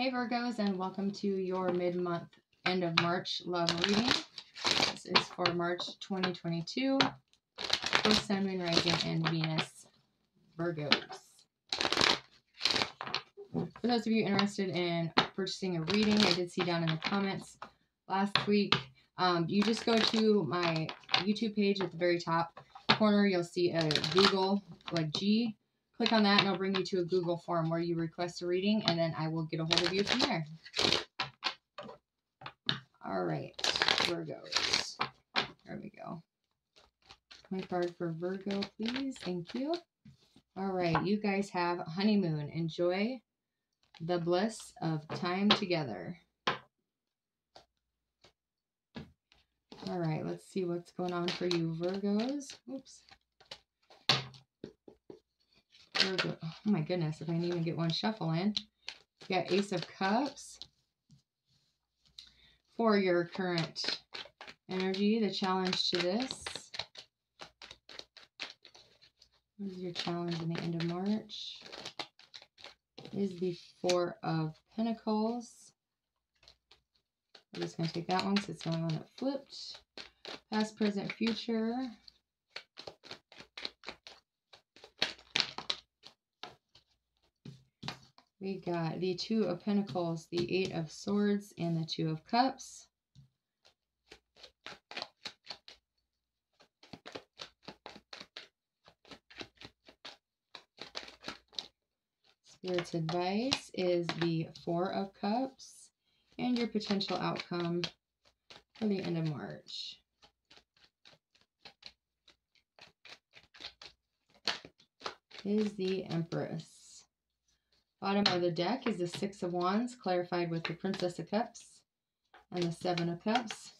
Hey Virgos, and welcome to your mid-month end of March love reading. This is for March 2022 for Sun, Moon, Rising, and Venus Virgos. For those of you interested in purchasing a reading, I did see down in the comments last week. Um, you just go to my YouTube page at the very top corner. You'll see a Google like G Click on that and it'll bring you to a Google form where you request a reading and then I will get a hold of you from there. All right, Virgos. There we go. My card for Virgo, please. Thank you. All right, you guys have honeymoon. Enjoy the bliss of time together. All right, let's see what's going on for you, Virgos. Oops. Oh my goodness, if I can even get one shuffle in. You got Ace of Cups for your current energy, the challenge to this. What is your challenge in the end of March? Is the Four of Pentacles. I'm just going to take that one because it's the only one that flipped. Past, present, future. We got the Two of Pentacles, the Eight of Swords, and the Two of Cups. Spirit's advice is the Four of Cups and your potential outcome for the end of March. Is the Empress. Bottom of the deck is the Six of Wands, clarified with the Princess of Cups and the Seven of Cups.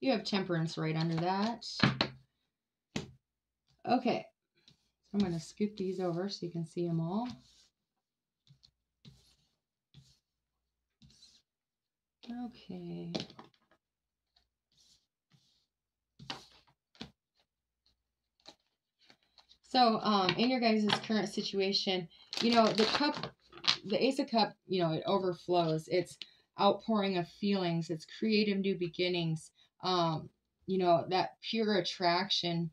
You have Temperance right under that. Okay, so I'm going to scoop these over so you can see them all. Okay. So, um, in your guys' current situation, you know, the cup, the Ace of Cup, you know, it overflows. It's outpouring of feelings. It's creative new beginnings. Um, you know, that pure attraction,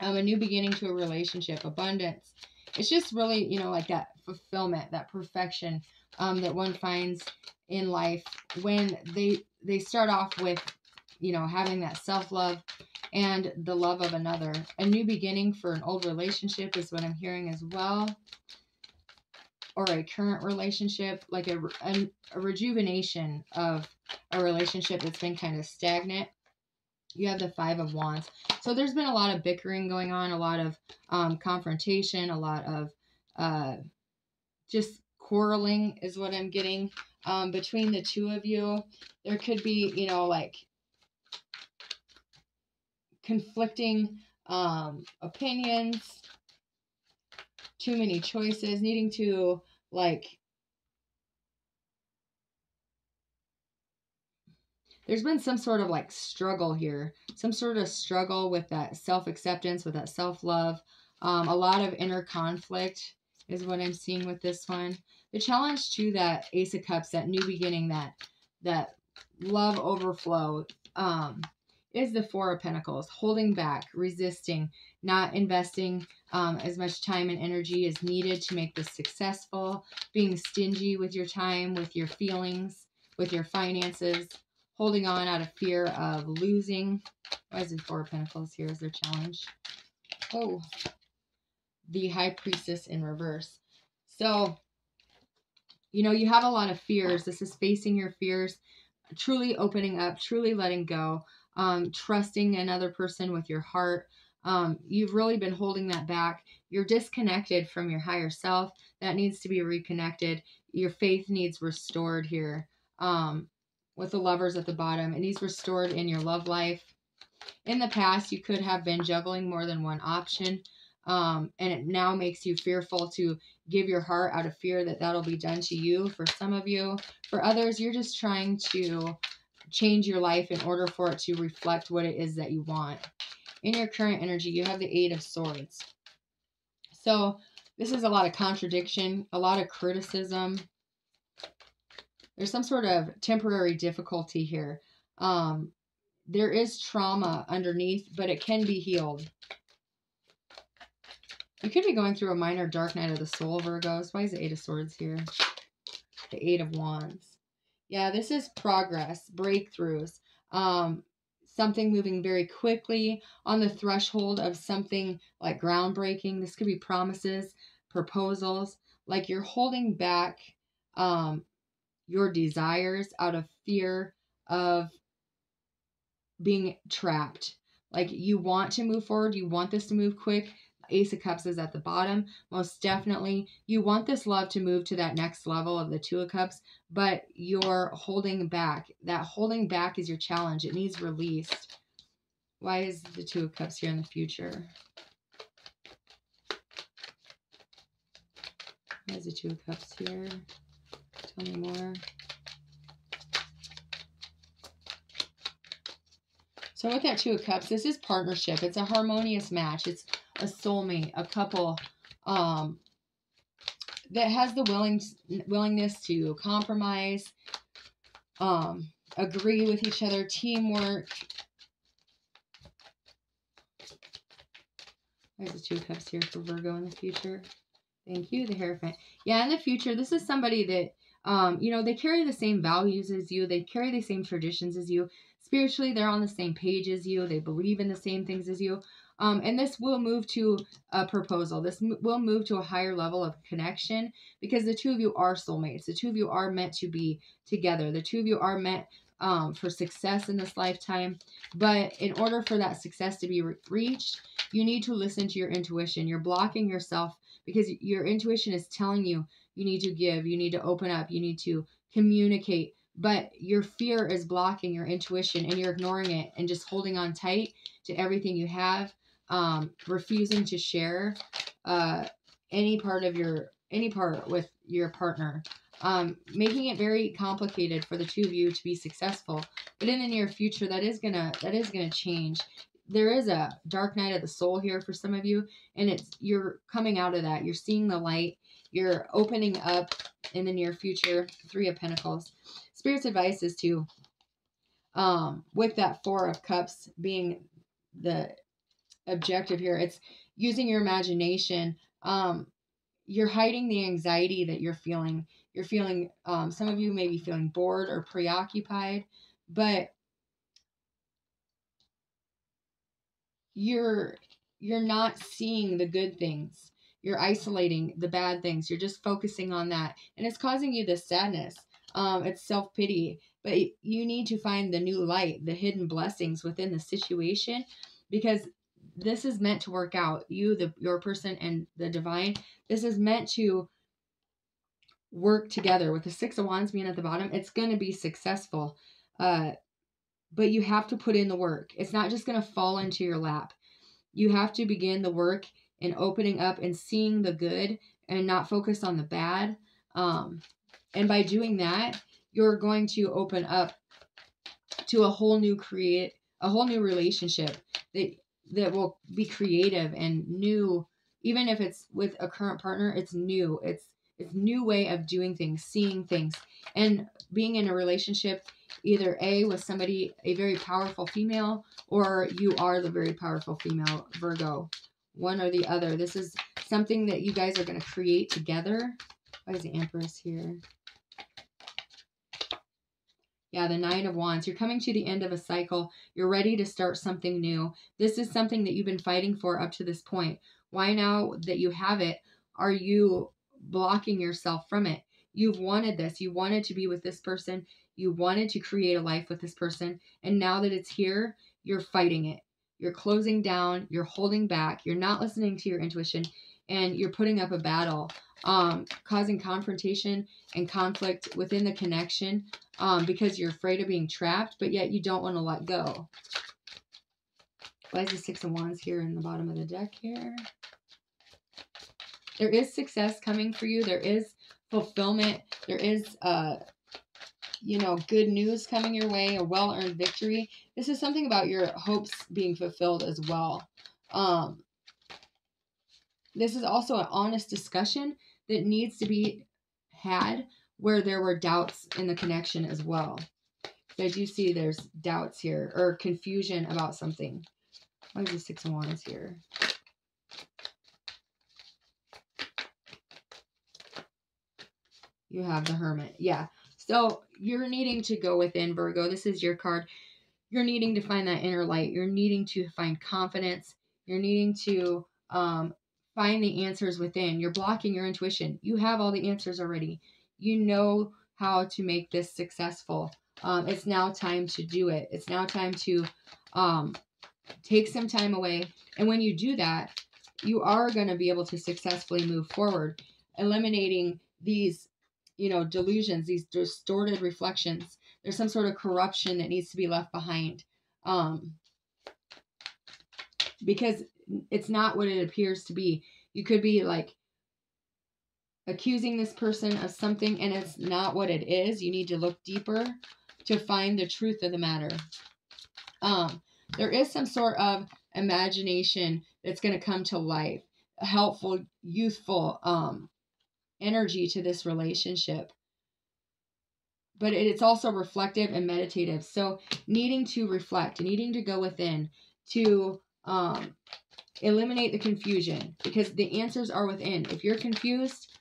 um, a new beginning to a relationship, abundance. It's just really, you know, like that fulfillment, that perfection um, that one finds in life when they they start off with, you know, having that self love and the love of another. A new beginning for an old relationship is what I'm hearing as well. Or a current relationship, like a, a, a rejuvenation of a relationship that's been kind of stagnant. You have the Five of Wands. So there's been a lot of bickering going on, a lot of um, confrontation, a lot of uh, just quarreling is what I'm getting um, between the two of you. There could be, you know, like conflicting um, opinions, too many choices, needing to like there's been some sort of like struggle here, some sort of struggle with that self acceptance, with that self love. Um, a lot of inner conflict is what I'm seeing with this one. The challenge to that Ace of Cups, that new beginning, that that love overflow. Um, is the Four of Pentacles, holding back, resisting, not investing um, as much time and energy as needed to make this successful, being stingy with your time, with your feelings, with your finances, holding on out of fear of losing. Why is the Four of Pentacles here as their challenge? Oh, the High Priestess in reverse. So, you know, you have a lot of fears. This is facing your fears, truly opening up, truly letting go um, trusting another person with your heart. Um, you've really been holding that back. You're disconnected from your higher self. That needs to be reconnected. Your faith needs restored here. Um, with the lovers at the bottom, it needs restored in your love life. In the past, you could have been juggling more than one option. Um, and it now makes you fearful to give your heart out of fear that that'll be done to you for some of you. For others, you're just trying to change your life in order for it to reflect what it is that you want. In your current energy, you have the Eight of Swords. So this is a lot of contradiction, a lot of criticism. there's some sort of temporary difficulty here. Um, there is trauma underneath, but it can be healed. You could be going through a minor dark night of the soul, Virgos. Why is the Eight of Swords here? The Eight of Wands. Yeah, this is progress, breakthroughs, um, something moving very quickly on the threshold of something like groundbreaking. This could be promises, proposals, like you're holding back um, your desires out of fear of being trapped. Like you want to move forward, you want this to move quick. Ace of Cups is at the bottom. Most definitely, you want this love to move to that next level of the Two of Cups, but you're holding back. That holding back is your challenge. It needs released. Why is the Two of Cups here in the future? Why is the Two of Cups here? Tell me more. So with that Two of Cups, this is partnership. It's a harmonious match. It's a soulmate, a couple um, that has the willing willingness to compromise, um, agree with each other, teamwork. There's the Two Cups here for Virgo in the future. Thank you, the Hierophant. Yeah, in the future, this is somebody that, um, you know, they carry the same values as you. They carry the same traditions as you spiritually they're on the same page as you they believe in the same things as you um, and this will move to a proposal. This m- will move to a higher level of connection because the two of you are soulmates. The two of you are meant to be together. The two of you are meant um, for success in this lifetime. But in order for that success to be re- reached you need to listen to your intuition. You're blocking yourself because your intuition is telling you you need to give you need to open up you need to communicate. But your fear is blocking your intuition and you're ignoring it and just holding on tight to everything you have um, refusing to share uh, any part of your any part with your partner um, making it very complicated for the two of you to be successful. But in the near future that is gonna that is gonna change. There is a dark night of the soul here for some of you and it's you're coming out of that. You're seeing the light. You're opening up in the near future three of pentacles. Spirit's advice is to, um, with that Four of Cups being the objective here, it's using your imagination. Um, you're hiding the anxiety that you're feeling. You're feeling, um, some of you may be feeling bored or preoccupied, but you're you're not seeing the good things you're isolating the bad things you're just focusing on that and it's causing you this sadness um, it's self pity. But you need to find the new light, the hidden blessings within the situation, because this is meant to work out. You, the your person, and the divine. This is meant to work together. With the six of wands being at the bottom, it's going to be successful. Uh, but you have to put in the work. It's not just going to fall into your lap. You have to begin the work in opening up and seeing the good and not focus on the bad. Um, and by doing that, you're going to open up to a whole new create a whole new relationship that that will be creative and new even if it's with a current partner it's new. It's it's new way of doing things seeing things. And being in a relationship either a with somebody a very powerful female or you are the very powerful female virgo one or the other. This is something that you guys are going to create together. Why is the empress here yeah, the Nine of Wands. You're coming to the end of a cycle. You're ready to start something new. This is something that you've been fighting for up to this point. Why now that you have it, are you blocking yourself from it? You've wanted this. You wanted to be with this person. You wanted to create a life with this person. And now that it's here, you're fighting it. You're closing down. You're holding back. You're not listening to your intuition. And you're putting up a battle, um, causing confrontation and conflict within the connection um, because you're afraid of being trapped, but yet you don't want to let go. Why is the Six of Wands here in the bottom of the deck here? There is success coming for you. There is fulfillment. There is, uh, you know, good news coming your way, a well-earned victory. This is something about your hopes being fulfilled as well. Um, this is also an honest discussion that needs to be had where there were doubts in the connection as well. I do see there's doubts here or confusion about something. Why is the Six of Wands here? You have the Hermit. Yeah. So you're needing to go within, Virgo. This is your card. You're needing to find that inner light. You're needing to find confidence. You're needing to um, find the answers within. You're blocking your intuition. You have all the answers already. You know how to make this successful. Um, it's now time to do it. It's now time to um, take some time away. And when you do that, you are going to be able to successfully move forward, eliminating these, you know, delusions, these distorted reflections. There's some sort of corruption that needs to be left behind. Um, because it's not what it appears to be. You could be like accusing this person of something and it's not what it is. You need to look deeper to find the truth of the matter. Um, there is some sort of imagination that's going to come to life, a helpful, youthful um, energy to this relationship. But it's also reflective and meditative. So, needing to reflect, needing to go within to um, eliminate the confusion because the answers are within. If you're confused,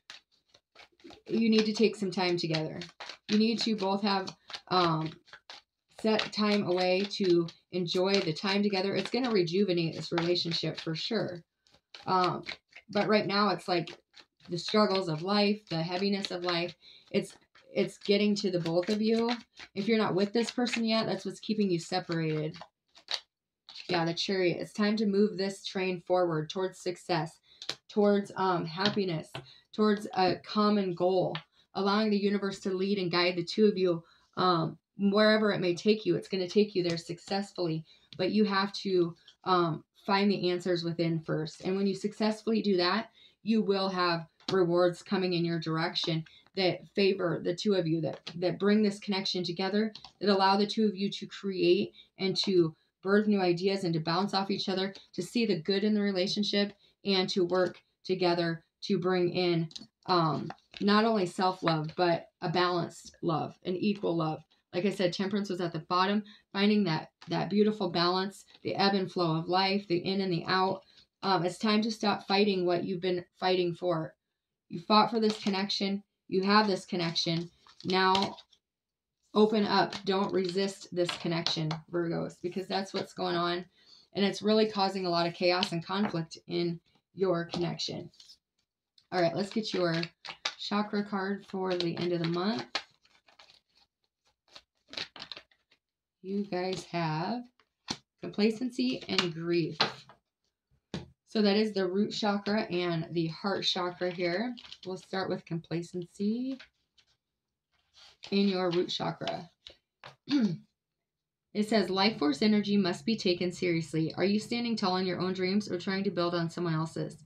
you need to take some time together. You need to both have um, set time away to enjoy the time together. It's going to rejuvenate this relationship for sure. Um, but right now, it's like the struggles of life, the heaviness of life. It's it's getting to the both of you. If you're not with this person yet, that's what's keeping you separated. Yeah, the chariot. It's time to move this train forward towards success, towards um, happiness, towards a common goal, allowing the universe to lead and guide the two of you um, wherever it may take you. It's going to take you there successfully, but you have to um, find the answers within first. And when you successfully do that, you will have rewards coming in your direction that favor the two of you that that bring this connection together that allow the two of you to create and to birth new ideas and to bounce off each other to see the good in the relationship and to work together to bring in um, not only self love, but a balanced love, an equal love. Like I said, temperance was at the bottom, finding that that beautiful balance, the ebb and flow of life, the in and the out. Um, it's time to stop fighting what you've been fighting for. You fought for this connection. You have this connection. Now open up. Don't resist this connection, Virgos, because that's what's going on. And it's really causing a lot of chaos and conflict in your connection. All right, let's get your chakra card for the end of the month. You guys have complacency and grief. So that is the root chakra and the heart chakra here. We'll start with complacency in your root chakra. it says life force energy must be taken seriously. Are you standing tall in your own dreams or trying to build on someone else's?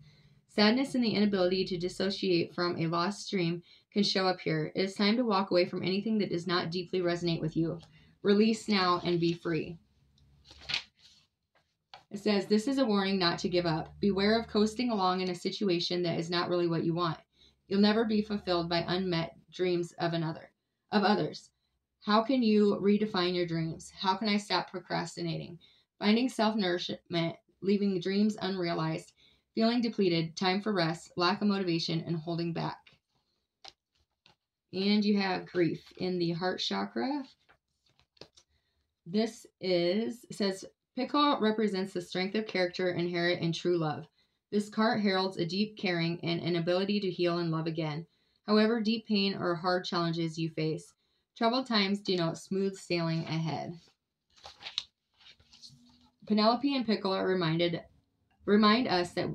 Sadness and the inability to dissociate from a lost dream can show up here. It is time to walk away from anything that does not deeply resonate with you. Release now and be free. It says, This is a warning not to give up. Beware of coasting along in a situation that is not really what you want. You'll never be fulfilled by unmet dreams of another of others. How can you redefine your dreams? How can I stop procrastinating? Finding self-nourishment, leaving dreams unrealized, feeling depleted, time for rest, lack of motivation, and holding back. And you have grief in the heart chakra. This is, says, Pickle represents the strength of character inherent in true love. This card heralds a deep caring and an ability to heal and love again. However deep pain or hard challenges you face, troubled times denote smooth sailing ahead. Penelope and Pickle are reminded remind us that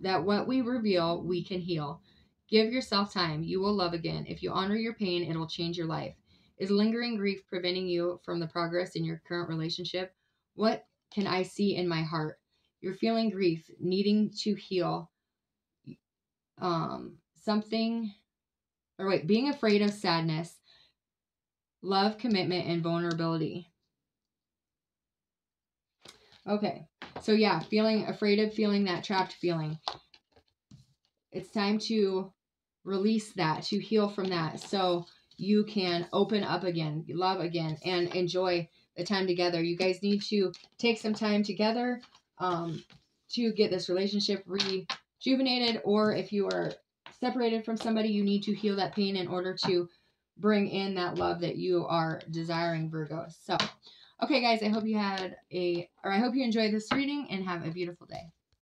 that what we reveal, we can heal. Give yourself time. You will love again. If you honor your pain, it will change your life. Is lingering grief preventing you from the progress in your current relationship? What can I see in my heart? You're feeling grief, needing to heal. Um, something, or wait, being afraid of sadness, love, commitment, and vulnerability. Okay. So yeah, feeling afraid of feeling that trapped feeling. It's time to release that, to heal from that. So you can open up again, love again, and enjoy the time together. You guys need to take some time together um, to get this relationship rejuvenated, or if you are separated from somebody, you need to heal that pain in order to bring in that love that you are desiring, Virgo. So, okay, guys, I hope you had a, or I hope you enjoyed this reading and have a beautiful day.